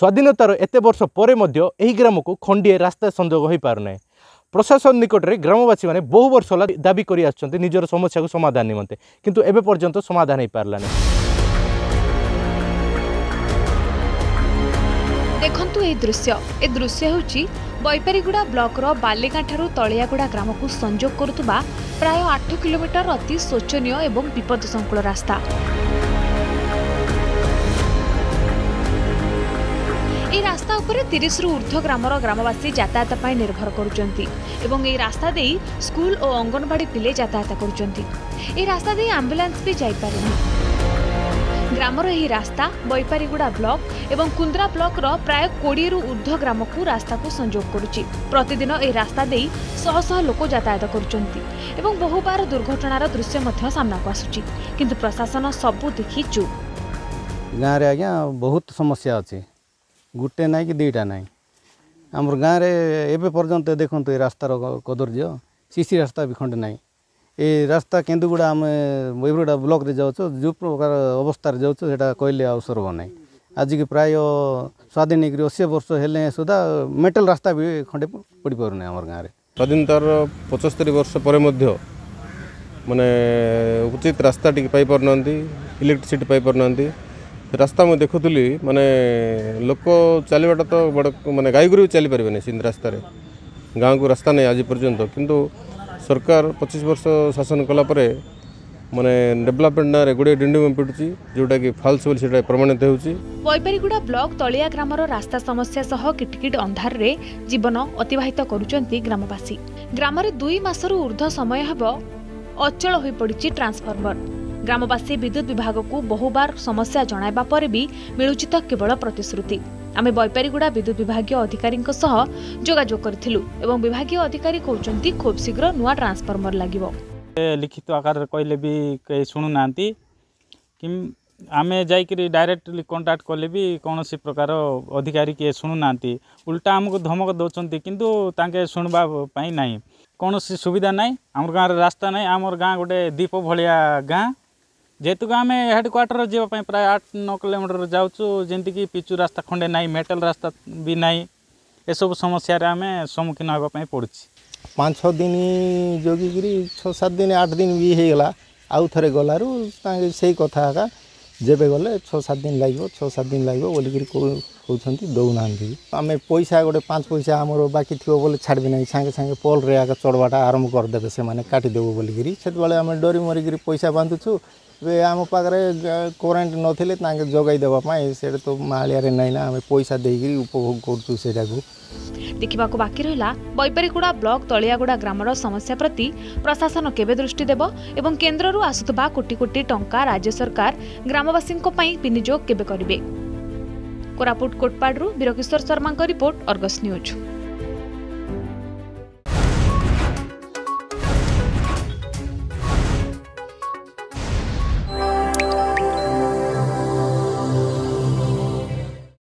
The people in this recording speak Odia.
ସ୍ୱାଧୀନତାର ଏତେ ବର୍ଷ ପରେ ମଧ୍ୟ ଏହି ଗ୍ରାମକୁ ଖଣ୍ଡିଏ ରାସ୍ତା ସଂଯୋଗ ହୋଇପାରୁନାହିଁ। ପ୍ରଶାସନ ନିକଟରେ ଗ୍ରାମବାସୀମାନେ ବହୁ ବର୍ଷ ହେଲା ଦାବି କରି ଆସୁଛନ୍ତି ନିଜର ସମସ୍ୟାକୁ ସମାଧାନ ନିମନ୍ତେ କିନ୍ତୁ ଏବେ ପର୍ଯ୍ୟନ୍ତ ସମାଧାନ ହୋଇପାରିଲାନି। ଦେଖନ୍ତୁ ଏହି ଦୃଶ୍ୟ। ଏ ଦୃଶ୍ୟ ହେଉଛି ବୈପାରିଗୁଡ଼ା ବ୍ଲକର ବାଲିଗାଁଠାରୁ ତଳିଆଗୁଡ଼ା ଗ୍ରାମକୁ ସଂଯୋଗ କରୁଥିବା ପ୍ରାୟ ଆଠ କିଲୋମିଟର ଅତି ଶୋଚନୀୟ ଏବଂ ବିପଦସଙ୍କୁଳ ରାସ୍ତା। ଏହି ରାସ୍ତା ଉପରେ ତିରିଶରୁ ଉର୍ଦ୍ଧ୍ୱ ଗ୍ରାମର ଗ୍ରାମବାସୀ ଯାତାୟାତ ପାଇଁ ନିର୍ଭର କରୁଛନ୍ତି ଏବଂ ଏହି ରାସ୍ତା ଦେଇ ସ୍କୁଲ ଓ ଅଙ୍ଗନବାଡ଼ି ପିଲେ ଯାତାୟାତ କରୁଛନ୍ତି ଏହି ରାସ୍ତା ଦେଇ ଆମ୍ବୁଲାନ୍ସ ବି ଯାଇପାରୁନି। ଗ୍ରାମର ଏହି ରାସ୍ତା ବୈପାରିଗୁଡ଼ା ବ୍ଲକ ଏବଂ କୁନ୍ଦ୍ରା ବ୍ଲକର ପ୍ରାୟ କୋଡ଼ିଏରୁ ଉର୍ଦ୍ଧ୍ୱ ଗ୍ରାମକୁ ରାସ୍ତାକୁ ସଂଯୋଗ କରୁଛି ପ୍ରତିଦିନ ଏହି ରାସ୍ତା ଦେଇ ଶହ ଶହ ଲୋକ ଯାତାୟାତ କରୁଛନ୍ତି ଏବଂ ବହୁବାର ଦୁର୍ଘଟଣାର ଦୃଶ୍ୟ ମଧ୍ୟ ସାମ୍ନାକୁ ଆସୁଛି କିନ୍ତୁ ପ୍ରଶାସନ ସବୁ ଦେଖି ଚୁପ୍। ଗାଁରେ ଆଜ୍ଞା ବହୁତ ସମସ୍ୟା ଅଛି। ଗୋଟେ ନାହିଁ କି ଦୁଇଟା ନାହିଁ ଆମର ଗାଁରେ ଏବେ ପର୍ଯ୍ୟନ୍ତ ଦେଖନ୍ତୁ ଏ ରାସ୍ତାର କ- କଦର୍ଯ୍ୟ ସିସି ରାସ୍ତା ବି ଖଣ୍ଡେ ନାହିଁ ଏ ରାସ୍ତା କେନ୍ଦୁଗୁଡ଼ା ଆମେ ବୈଭରଗୁଡ଼ା ବ୍ଲକରେ ଯାଉଛୁ ଯେଉଁ ପ୍ରକାର ଅବସ୍ଥାରେ ଯାଉଛୁ ସେଇଟା କହିଲେ ଆଉ ସର୍ବ ନାହିଁ ଆଜିକି ପ୍ରାୟ ସ୍ୱାଧୀନ ହେଇକରି ଅଶୀ ବର୍ଷ ହେଲେ ସୁଦ୍ଧା ମେଟାଲ ରାସ୍ତା ବି ଖଣ୍ଡେ ପଡ଼ିପାରୁନି ଆମର ଗାଁରେ। ସ୍ୱାଧୀନତାର ପଞ୍ଚସ୍ତରୀ ବର୍ଷ ପରେ ମଧ୍ୟ ମାନେ ଉଚିତ ରାସ୍ତା ଟିକେ ପାଇପାରୁନାହାନ୍ତି ଇଲେକ୍ଟ୍ରିସିଟି ପାଇପାରୁନାହାନ୍ତି। ରାସ୍ତା ମୁଁ ଦେଖୁଥିଲି ମାନେ ଲୋକ ଚାଲିବାଟା ତ ବଡ଼ ମାନେ ଗାଈଗୋରୁ ବି ଚାଲିପାରିବେନି ସେମିତି ରାସ୍ତାରେ। ଗାଁକୁ ରାସ୍ତା ନାହିଁ ଆଜି ପର୍ଯ୍ୟନ୍ତ। କିନ୍ତୁ ସରକାର ପଚିଶ ବର୍ଷ ଶାସନ କଲା ପରେ ମାନେ ଡେଭଲପମେଣ୍ଟ ନାଁରେ ଗୁଡ଼ିଏ ଡିଣ୍ଡିମ ପିଟୁଛି ଯେଉଁଟାକି ଫାଲ୍ସ ବୋଲି ସେଇଟା ପ୍ରମାଣିତ ହେଉଛି। ବୈପାରିଗୁଡ଼ା ବ୍ଲକ ତଳିଆ ଗ୍ରାମର ରାସ୍ତା ସମସ୍ୟା ସହ କିଟକିଟ ଅନ୍ଧାରରେ ଜୀବନ ଅତିବାହିତ କରୁଛନ୍ତି ଗ୍ରାମବାସୀ। ଗ୍ରାମରେ ଦୁଇ ମାସରୁ ଉର୍ଦ୍ଧ୍ୱ ସମୟ ହେବ ଅଚଳ ହୋଇପଡ଼ିଛି ଟ୍ରାନ୍ସଫର୍ମର ଗ୍ରାମବାସୀ ବିଦ୍ୟୁତ୍ ବିଭାଗକୁ ବହୁବାର ସମସ୍ୟା ଜଣାଇବା ପରେ ବି ମିଳୁଛି ତ କେବଳ ପ୍ରତିଶ୍ରୁତି। ଆମେ ବୈପାରିଗୁଡ଼ା ବିଦ୍ୟୁତ୍ ବିଭାଗୀୟ ଅଧିକାରୀଙ୍କ ସହ ଯୋଗାଯୋଗ କରିଥିଲୁ ଏବଂ ବିଭାଗୀୟ ଅଧିକାରୀ କହୁଛନ୍ତି ଖୁବ୍ ଶୀଘ୍ର ନୂଆ ଟ୍ରାନ୍ସଫର୍ମର ଲାଗିବ। ଲିଖିତ ଆକାରରେ କହିଲେ ବି କେହି ଶୁଣୁନାହାନ୍ତି। ଆମେ ଯାଇକରି ଡାଇରେକ୍ଟଲି କଣ୍ଟାକ୍ଟ କଲେ ବି କୌଣସି ପ୍ରକାର ଅଧିକାରୀ କିଏ ଶୁଣୁନାହାନ୍ତି। ଉଲ୍ଟା ଆମକୁ ଧମକ ଦେଉଛନ୍ତି କିନ୍ତୁ ତାଙ୍କେ ଶୁଣିବା ପାଇଁ ନାହିଁ। କୌଣସି ସୁବିଧା ନାହିଁ। ଆମର ଗାଁରେ ରାସ୍ତା ନାହିଁ। ଆମର ଗାଁ ଗୋଟେ ଦ୍ୱୀପ ଭଳିଆ ଗାଁ। যেহেতু আমি হেডকোয়ার্টর যাওয়া প্রায় আট ন কিলোমিটর যাচ্ছু যেমিতিকি পিচু রাস্তা খণ্ডে নাই মেটাল রাস্তা বি নাই এসব সমস্যার আমি সম্মুখীন হওয়া পড়ছি পাঁচ ছ দিন জগিকি ছ সাত দিন আট দিন বি হয়ে গলা আউ থরে গলার তাকে সেই কথা একা যেবে গলে ছ সাত দিন লাগবে ছ সাত দিন লাগবে বলিকি কৌন দৌনা আমি পয়সা গোটে পাঁচ পয়সা আমার বাকি থিব বলে ছাড়বি না সাংে সাংে পোলরে একা চড়বাটা আরম্ভ করেদেবে সে কাটিদেব বলিকি সেতবে আমি ডরি মরিকি পয়সা বাঁধুছু ମରିକିରି ପଇସା ବାନ୍ଧୁଛୁ ଏବେ ଆମ ପାଖରେ କରେଣ୍ଟ ନଥିଲେ ତାଙ୍କେ ଯୋଗାଇ ଦେବା ପାଇଁ ସେଇଟା ତ ମାଳିଆରେ ନାହିଁ ନା ଆମେ ପଇସା ଦେଇକିରି ଉପଭୋଗ କରୁଛୁ ସେଇଟାକୁ ଦେଖିବାକୁ ବାକି ରହିଲା ବୈପାରିଗୁଡ଼ା ବ୍ଲକ ତଳିଆଗୁଡ଼ା ଗ୍ରାମର ସମସ୍ୟା ପ୍ରତି ପ୍ରଶାସନ କେବେ ଦୃଷ୍ଟି ଦେବ ଏବଂ କେନ୍ଦ୍ରରୁ ଆସୁଥିବା କୋଟି କୋଟି ଟଙ୍କା ରାଜ୍ୟ ସରକାର ଗ୍ରାମବାସୀଙ୍କ ପାଇଁ ବିନିଯୋଗ କେବେ କରିବେ? କୋରାପୁଟ କୋଟପାଡ଼ରୁ ବୀରକିଶୋର ଶର୍ମାଙ୍କ ରିପୋର୍ଟ ଅର୍ଗସ୍ ନ୍ୟୁଜ୍।